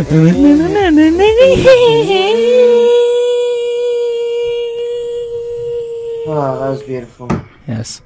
Oh, that was beautiful. Yes.